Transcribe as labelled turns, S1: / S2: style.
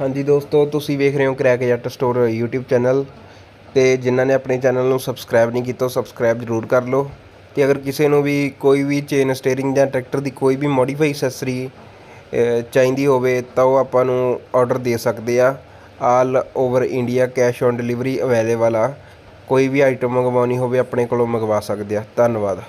S1: ਹਾਂਜੀ ਦੋਸਤੋ, ਤੁਸੀਂ ਵੇਖ ਰਹੇ ਹੋ ਕਰੈਕ ਜੱਟ ਸਟੋਰ YouTube ਚੈਨਲ ਤੇ ਜਿਨ੍ਹਾਂ ਨੇ ਆਪਣੇ ਚੈਨਲ ਨੂੰ ਸਬਸਕ੍ਰਾਈਬ ਨਹੀਂ ਕੀਤਾ, ਉਹ ਸਬਸਕ੍ਰਾਈਬ ਜ਼ਰੂਰ ਕਰ ਲਓ। ਤੇ ਅਗਰ ਕਿਸੇ ਨੂੰ ਵੀ ਕੋਈ ਵੀ ਚੇਨ ਸਟੀਅਰਿੰਗ ਜਾਂ ਟਰੈਕਟਰ ਦੀ ਕੋਈ ਵੀ ਮੋਡੀਫਾਈ ਅਸੈਸਰੀ ਚਾਹੀਦੀ ਹੋਵੇ, ਤਾਂ ਉਹ ਆਪਾਂ ਨੂੰ ਆਰਡਰ ਦੇ ਸਕਦੇ ਆ। All over India cash on delivery available ਆ। ਕੋਈ ਵੀ ਆਈਟਮ ਮੰਗਵਾਉਣੀ ਹੋਵੇ, ਆਪਣੇ ਕੋਲੋਂ ਮੰਗਵਾ ਸਕਦੇ ਆ। ਧੰਨਵਾਦ।